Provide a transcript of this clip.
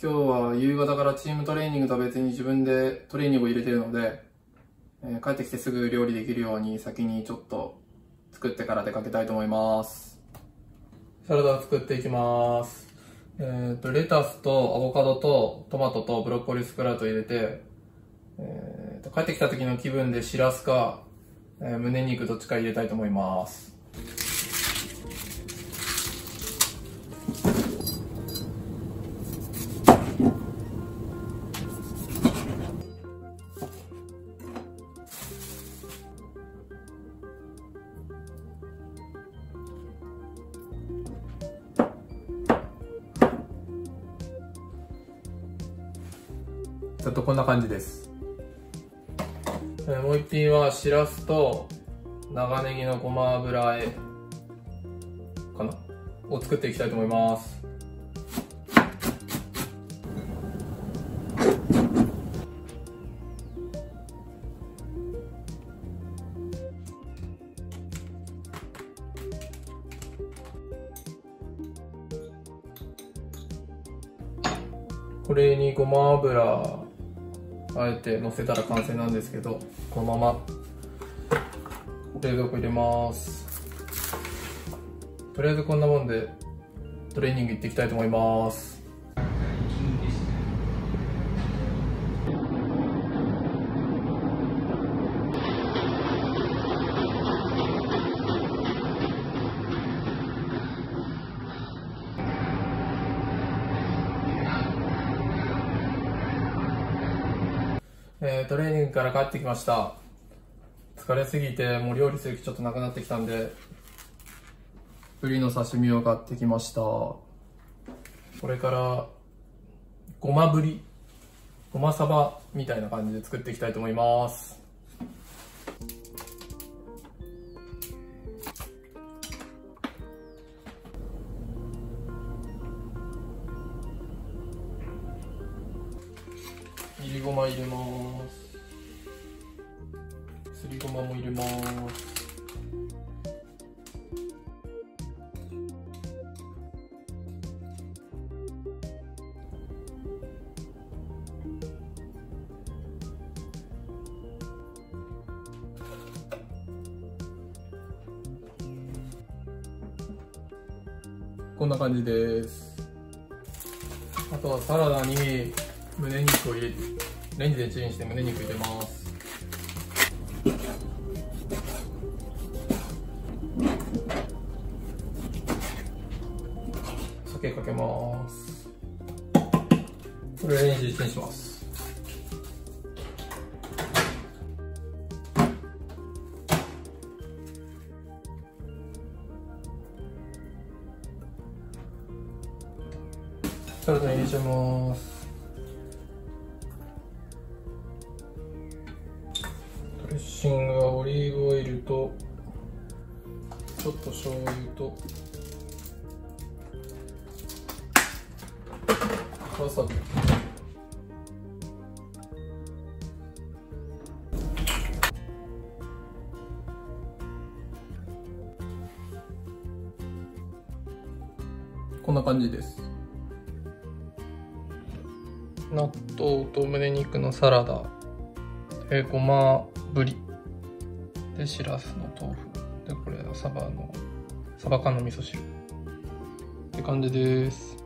今日は夕方からチームトレーニングとは別に自分でトレーニングを入れてるので、えー、帰ってきてすぐ料理できるように先にちょっと作ってから出かけたいと思います。サラダ作っていきます。えっ、と、レタスとアボカドとトマトとブロッコリースプラウト入れて、えーと、帰ってきた時の気分でシラスか、えー、胸肉どっちか入れたいと思います。ちょっとこんな感じです。もう一品はしらすと長ネギのごま油和えかな？を作っていきたいと思います。これにごま油あえて乗せたら完成なんですけどこのまま冷蔵庫入れます。とりあえずこんなもんでトレーニング行っていきたいと思います。えー、トレーニングから帰ってきました。疲れすぎて、もう料理する気ちょっとなくなってきたんで、ブリの刺身を買ってきました。これから、ごまぶり、ごまサバみたいな感じで作っていきたいと思います。いりごま入れますす。りごまも入れますこんな感じです。あとはサラダに胸肉を入れレンジでチンして胸肉入れます。酒かけます。これレンジでチンします。サラダ入れちゃいます。シングはオリーブオイルとちょっと醤油とわさび。こんな感じです。納豆と胸肉のサラダ。えごまぶり。でしらすの豆腐。でこれサバのサバ缶の味噌汁。って感じです。